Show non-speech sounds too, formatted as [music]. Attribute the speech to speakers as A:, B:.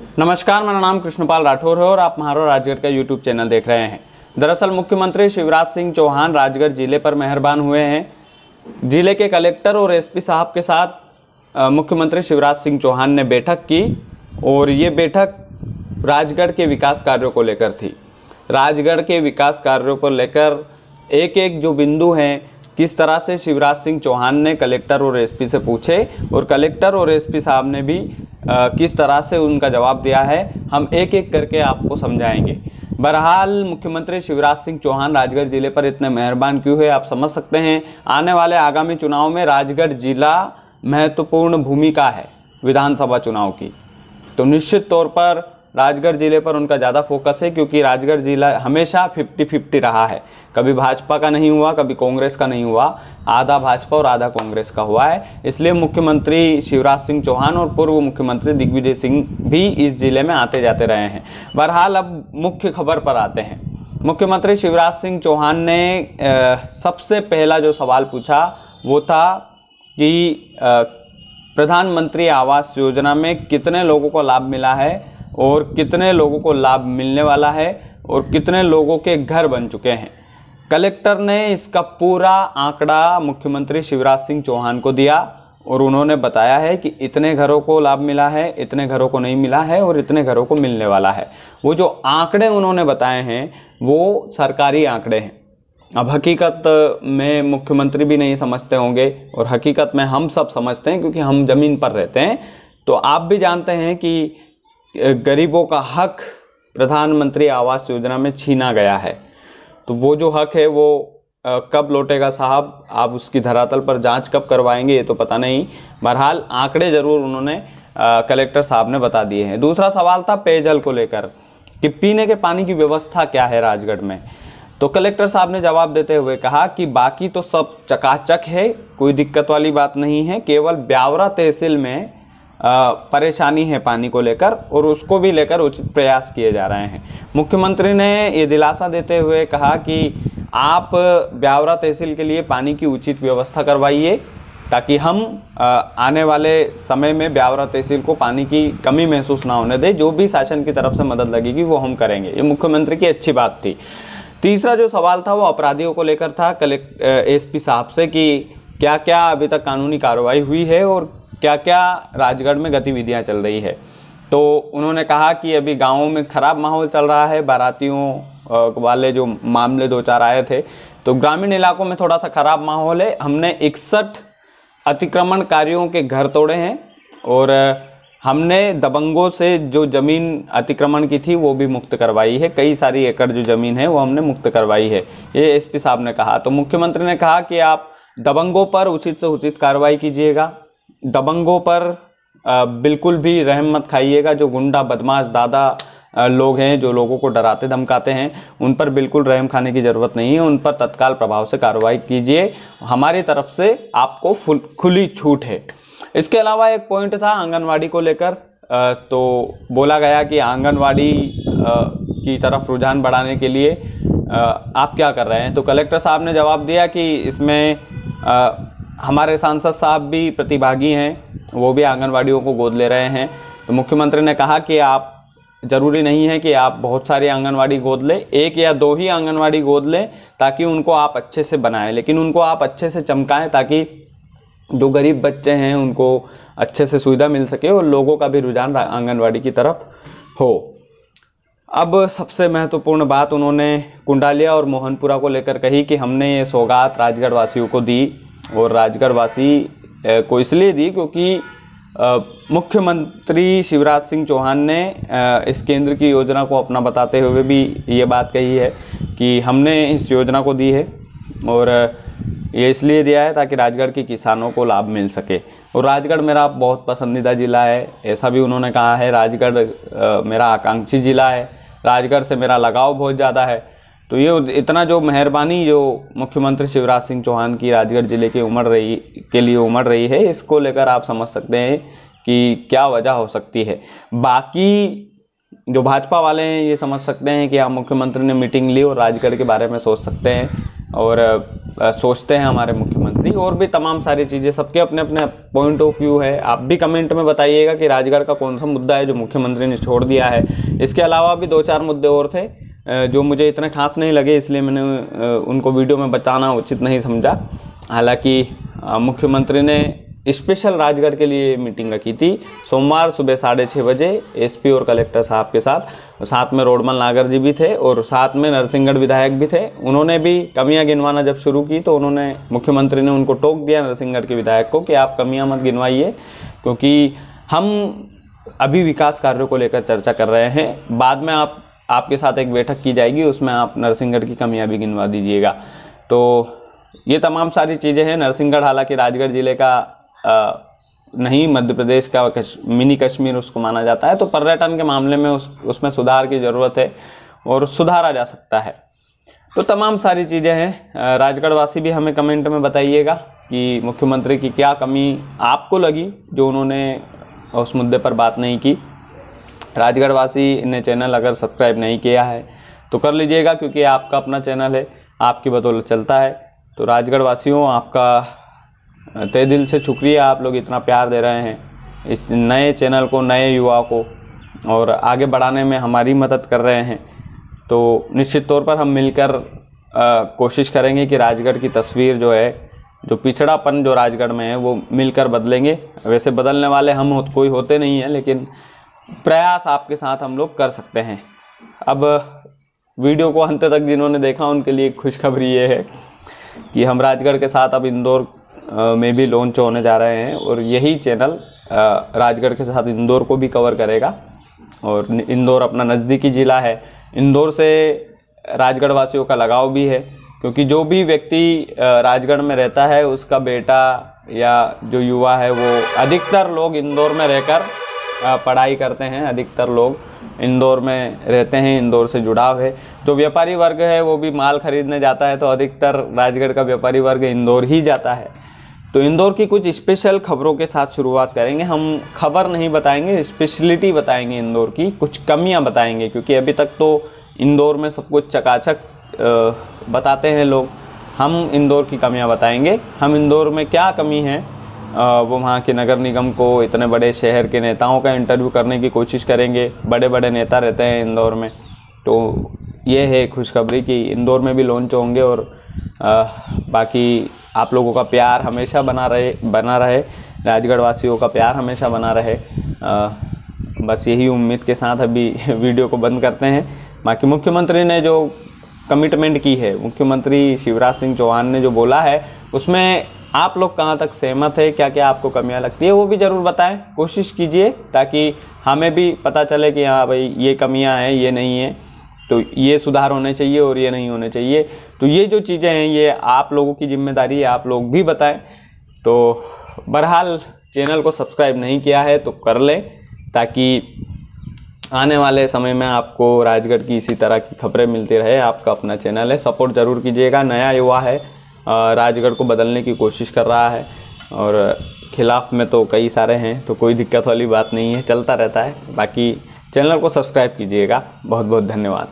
A: नमस्कार, मेरा नाम कृष्णपाल राठौर है और आप महारो राजगढ़ का यूट्यूब चैनल देख रहे हैं। दरअसल मुख्यमंत्री शिवराज सिंह चौहान राजगढ़ ज़िले पर मेहरबान हुए हैं। ज़िले के कलेक्टर और एसपी साहब के साथ मुख्यमंत्री शिवराज सिंह चौहान ने बैठक की और ये बैठक राजगढ़ के विकास कार्यों को लेकर थी। राजगढ़ के विकास कार्यों को लेकर एक एक जो बिंदु हैं किस तरह से शिवराज सिंह चौहान ने कलेक्टर और एसपी से पूछे और कलेक्टर और एसपी साहब ने भी अ, किस तरह से उनका जवाब दिया है हम एक एक करके आपको समझाएँगे। बहरहाल मुख्यमंत्री शिवराज सिंह चौहान राजगढ़ ज़िले पर इतने मेहरबान क्यों है आप समझ सकते हैं। आने वाले आगामी चुनाव में राजगढ़ जिला महत्वपूर्ण भूमिका है विधानसभा चुनाव की। तो निश्चित तौर पर राजगढ़ ज़िले पर उनका ज़्यादा फोकस है, क्योंकि राजगढ़ जिला हमेशा 50-50 रहा है। कभी भाजपा का नहीं हुआ, कभी कांग्रेस का नहीं हुआ। आधा भाजपा और आधा कांग्रेस का हुआ है। इसलिए मुख्यमंत्री शिवराज सिंह चौहान और पूर्व मुख्यमंत्री दिग्विजय सिंह भी इस ज़िले में आते जाते रहे हैं। बहरहाल, अब मुख्य खबर पर आते हैं। मुख्यमंत्री शिवराज सिंह चौहान ने सबसे पहला जो सवाल पूछा, वो था कि प्रधानमंत्री आवास योजना में कितने लोगों को लाभ मिला है? और कितने लोगों को लाभ मिलने वाला है और कितने लोगों के घर बन चुके हैं। कलेक्टर ने इसका पूरा आंकड़ा मुख्यमंत्री शिवराज सिंह चौहान को दिया और उन्होंने बताया है कि इतने घरों को लाभ मिला है, इतने घरों को नहीं मिला है और इतने घरों को मिलने वाला है। वो जो आंकड़े उन्होंने बताए हैं, वो सरकारी आंकड़े हैं। अब हकीकत में मुख्यमंत्री भी नहीं समझते होंगे और हकीकत में हम सब समझते हैं क्योंकि हम ज़मीन पर रहते हैं। तो आप भी जानते हैं कि गरीबों का हक प्रधानमंत्री आवास योजना में छीना गया है। तो वो जो हक है वो कब लौटेगा साहब? आप उसकी धरातल पर जाँच कब करवाएँगे ये तो पता नहीं। बहरहाल, आंकड़े ज़रूर उन्होंने कलेक्टर साहब ने बता दिए हैं। दूसरा सवाल था पेयजल को लेकर कि पीने के पानी की व्यवस्था क्या है राजगढ़ में? तो कलेक्टर साहब ने जवाब देते हुए कहा कि बाकी तो सब चकाचक है, कोई दिक्कत वाली बात नहीं है। केवल ब्यावरा तहसील में परेशानी है पानी को लेकर और उसको भी लेकर उचित प्रयास किए जा रहे हैं। मुख्यमंत्री ने ये दिलासा देते हुए कहा कि आप ब्यावरा तहसील के लिए पानी की उचित व्यवस्था करवाइए ताकि हम आने वाले समय में ब्यावरा तहसील को पानी की कमी महसूस ना होने दें। जो भी शासन की तरफ़ से मदद लगेगी, वो हम करेंगे। ये मुख्यमंत्री की अच्छी बात थी। तीसरा जो सवाल था, वो अपराधियों को लेकर था कलेक्ट एसपी साहब से कि क्या क्या अभी तक कानूनी कार्रवाई हुई है और क्या क्या राजगढ़ में गतिविधियाँ चल रही है? तो उन्होंने कहा कि अभी गाँवों में खराब माहौल चल रहा है, बारातियों वाले जो मामले दो चार आए थे तो ग्रामीण इलाकों में थोड़ा सा खराब माहौल है। हमने इकसठ अतिक्रमणकारियों के घर तोड़े हैं और हमने दबंगों से जो ज़मीन अतिक्रमण की थी वो भी मुक्त करवाई है। कई सारी एकड़ जो ज़मीन है वो हमने मुक्त करवाई है, ये एसपी साहब ने कहा। तो मुख्यमंत्री ने कहा कि आप दबंगों पर उचित से उचित कार्रवाई कीजिएगा। दबंगों पर बिल्कुल भी रहम मत खाइएगा। जो गुंडा, बदमाश, दादा लोग हैं, जो लोगों को डराते, धमकाते हैं, उन पर बिल्कुल रहम खाने की ज़रूरत नहीं है। उन पर तत्काल प्रभाव से कार्रवाई कीजिए। हमारी तरफ़ से आपको फुल, खुली छूट है। इसके अलावा एक पॉइंट था आंगनवाड़ी को लेकर। तो बोला गया कि आंगनवाड़ी की तरफ़ रुझान बढ़ाने के लिए आप क्या कर रहे हैं? तो कलेक्टर साहब ने जवाब दिया कि इसमें हमारे सांसद साहब भी प्रतिभागी हैं, वो भी आंगनवाड़ियों को गोद ले रहे हैं। तो मुख्यमंत्री ने कहा कि आप, ज़रूरी नहीं है कि आप बहुत सारी आंगनवाड़ी गोद लें, एक या दो ही आंगनवाड़ी गोद लें, ताकि उनको आप अच्छे से बनाएँ। लेकिन उनको आप अच्छे से चमकाएँ, ताकि जो गरीब बच्चे हैं, उनको अच्छे से सुविधा मिल सके और लोगों का भी रुझान आंगनवाड़ी की तरफ़ हो। अब सबसे महत्वपूर्ण बात उन्होंने कुंडालिया और मोहनपुरा को लेकर कही कि हमने ये सौगात राजगढ़ वासियों को दी। और राजगढ़ वासी को इसलिए दी क्योंकि मुख्यमंत्री शिवराज सिंह चौहान ने इस केंद्र की योजना को अपना बताते हुए भी ये बात कही है कि हमने इस योजना को दी है और ये इसलिए दिया है ताकि राजगढ़ के किसानों को लाभ मिल सके। और राजगढ़ मेरा बहुत पसंदीदा ज़िला है, ऐसा भी उन्होंने कहा है। राजगढ़ मेरा आकांक्षी ज़िला है। राजगढ़ से मेरा लगाव बहुत ज़्यादा है। तो ये इतना जो मेहरबानी जो मुख्यमंत्री शिवराज सिंह चौहान की राजगढ़ ज़िले के उमड़ रही, के लिए उमड़ रही है, इसको लेकर आप समझ सकते हैं कि क्या वजह हो सकती है। बाकी जो भाजपा वाले हैं, ये समझ सकते हैं कि आप मुख्यमंत्री ने मीटिंग ली और राजगढ़ के बारे में सोच सकते हैं और सोचते हैं हमारे मुख्यमंत्री और भी तमाम सारी चीज़ें, सबके अपने अपने पॉइंट ऑफ़ व्यू है। आप भी कमेंट में बताइएगा कि राजगढ़ का कौन सा मुद्दा है जो मुख्यमंत्री ने छोड़ दिया है। इसके अलावा भी दो चार मुद्दे और थे। जो मुझे इतने खास नहीं लगे, इसलिए मैंने उनको वीडियो में बताना उचित नहीं समझा। हालाँकि मुख्यमंत्री ने स्पेशल राजगढ़ के लिए मीटिंग रखी थी। सोमवार सुबह साढ़े छः बजे एसपी और कलेक्टर साहब के साथ साथ में रोडमल नागर जी भी थे और साथ में नरसिंहगढ़ विधायक भी थे। उन्होंने भी कमियाँ गिनवाना जब शुरू की तो उन्होंने, मुख्यमंत्री ने उनको टोक दिया नरसिंहगढ़ के विधायक को कि आप कमियाँ मत गिनवाइए, क्योंकि हम अभी विकास कार्यों को लेकर चर्चा कर रहे हैं। बाद में आप आपके साथ एक बैठक की जाएगी उसमें आप नरसिंहगढ़ की कमियाँ भी गिनवा दीजिएगा। तो ये तमाम सारी चीज़ें हैं। नरसिंहगढ़ हालाँकि राजगढ़ ज़िले का अ, नहीं मध्य प्रदेश का कश, मिनी कश्मीर उसको माना जाता है। तो पर्यटन के मामले में उस उसमें सुधार की ज़रूरत है और सुधारा जा सकता है। तो तमाम सारी चीज़ें हैं। राजगढ़ वासी भी हमें कमेंट में बताइएगा कि मुख्यमंत्री की क्या कमी आपको लगी जो उन्होंने उस मुद्दे पर बात नहीं की। राजगढ़ वासी ने चैनल अगर सब्सक्राइब नहीं किया है तो कर लीजिएगा क्योंकि आपका अपना चैनल है आपकी बदौलत चलता है। तो राजगढ़ वासियों आपका तय दिल से शुक्रिया आप लोग इतना प्यार दे रहे हैं इस नए चैनल को नए युवा को और आगे बढ़ाने में हमारी मदद कर रहे हैं। तो निश्चित तौर पर हम मिलकर कोशिश करेंगे कि राजगढ़ की तस्वीर जो है जो पिछड़ापन जो राजगढ़ में है वो मिलकर बदलेंगे। वैसे बदलने वाले हम हो, कोई होते नहीं हैं लेकिन प्रयास आपके साथ हम लोग कर सकते हैं। अब, वीडियो को अंत तक जिन्होंने देखा, उनके लिए खुशखबरी ये है कि हम राजगढ़ के साथ अब इंदौर में भी लॉन्च होने जा रहे हैं और यही चैनल राजगढ़ के साथ इंदौर को भी कवर करेगा। और इंदौर अपना नज़दीकी ज़िला है। इंदौर से राजगढ़ वासियों का लगाव भी है, क्योंकि जो भी व्यक्ति राजगढ़ में रहता है, उसका बेटा या जो युवा है, वो अधिकतर लोग इंदौर में रहकर पढ़ाई करते हैं अधिकतर लोग। इंदौर में रहते हैं, इंदौर से जुड़ाव है। जो व्यापारी वर्ग है, वो भी माल खरीदने जाता है तो अधिकतर राजगढ़ का व्यापारी वर्ग इंदौर ही जाता है। तो इंदौर की कुछ स्पेशल खबरों के साथ शुरुआत करेंगे। हम खबर नहीं बताएँगे स्पेशलिटी बताएँगे इंदौर की, कुछ कमियाँ बताएँगे, क्योंकि अभी तक तो इंदौर में सब कुछ चकाचक बताते हैं लोग। हम इंदौर की कमियाँ बताएँगे। हम इंदौर में क्या कमी है वो वहाँ के नगर निगम को इतने बड़े शहर के नेताओं का इंटरव्यू करने की कोशिश करेंगे। बड़े बड़े नेता रहते हैं इंदौर में। तो ये है खुशखबरी कि इंदौर में भी लॉन्च होंगे और अ, बाकी आप लोगों का प्यार हमेशा बना रहे बना रहे। राजगढ़ वासियों का प्यार हमेशा बना रहे। अ, बस यही उम्मीद के साथ अभी [laughs] वीडियो को बंद करते हैं। बाकी मुख्यमंत्री ने जो कमिटमेंट की है मुख्यमंत्री शिवराज सिंह चौहान ने जो बोला है उसमें आप लोग कहाँ तक सहमत है? क्या क्या आपको कमियाँ लगती है, वो भी ज़रूर बताएँ। कोशिश कीजिए ताकि हमें भी पता चले कि हाँ भाई, ये कमियाँ हैं, ये नहीं है। तो ये सुधार होने चाहिए और ये नहीं होने चाहिए। तो ये जो चीज़ें हैं, ये आप लोगों की ज़िम्मेदारी है, आप लोग भी बताएँ। तो बहरहाल, चैनल को सब्सक्राइब नहीं किया है तो कर लें ताकि आने वाले समय में आपको राजगढ़ की इसी तरह की खबरें मिलती रहे। आपका अपना चैनल है, सपोर्ट ज़रूर कीजिएगा। नया युवा है राजगढ़ को बदलने की कोशिश कर रहा है और खिलाफ में तो कई सारे हैं तो कोई दिक्कत वाली बात नहीं है, चलता रहता है। बाकी चैनल को सब्सक्राइब कीजिएगा। बहुत बहुत धन्यवाद।